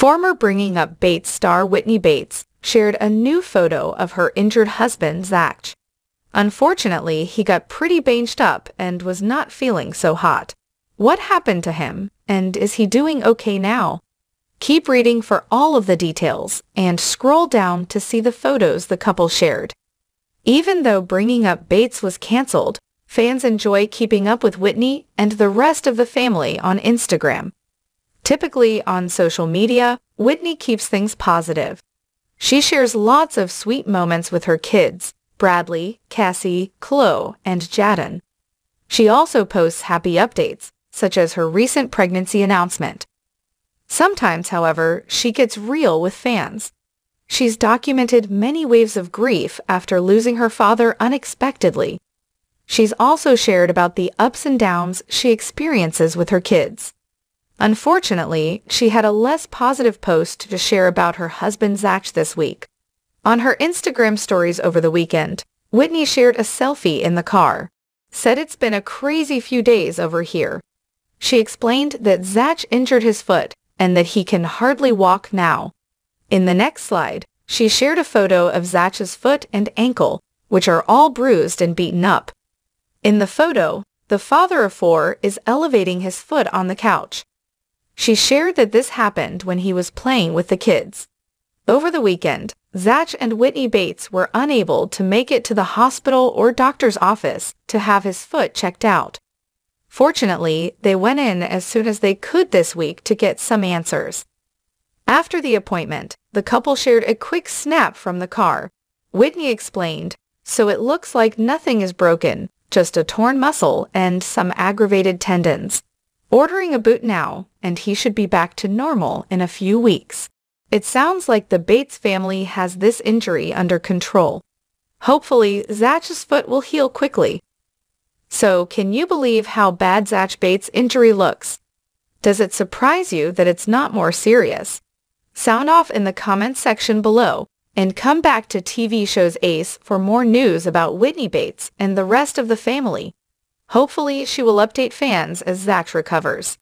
Former Bringing Up Bates star Whitney Bates shared a new photo of her injured husband, Zach. Unfortunately, he got pretty banged up and was not feeling so hot. What happened to him, and is he doing okay now? Keep reading for all of the details and scroll down to see the photos the couple shared. Even though Bringing Up Bates was canceled, fans enjoy keeping up with Whitney and the rest of the family on Instagram. Typically on social media, Whitney keeps things positive. She shares lots of sweet moments with her kids, Bradley, Cassie, Chloe, and Jaden. She also posts happy updates, such as her recent pregnancy announcement. Sometimes, however, she gets real with fans. She's documented many waves of grief after losing her father unexpectedly. She's also shared about the ups and downs she experiences with her kids. Unfortunately, she had a less positive post to share about her husband Zach this week. On her Instagram stories over the weekend, Whitney shared a selfie in the car, said it's been a crazy few days over here. She explained that Zach injured his foot and that he can hardly walk now. In the next slide, she shared a photo of Zach's foot and ankle, which are all bruised and beaten up. In the photo, the father of four is elevating his foot on the couch. She shared that this happened when he was playing with the kids. Over the weekend, Zach and Whitney Bates were unable to make it to the hospital or doctor's office to have his foot checked out. Fortunately, they went in as soon as they could this week to get some answers. After the appointment, the couple shared a quick snap from the car. Whitney explained, so it looks like nothing is broken, just a torn muscle and some aggravated tendons. Ordering a boot now, and he should be back to normal in a few weeks. It sounds like the Bates family has this injury under control. Hopefully, Zach's foot will heal quickly. So, can you believe how bad Zach Bates' injury looks? Does it surprise you that it's not more serious? Sound off in the comments section below and come back to TV Shows Ace for more news about Whitney Bates and the rest of the family. Hopefully, she will update fans as Zach recovers.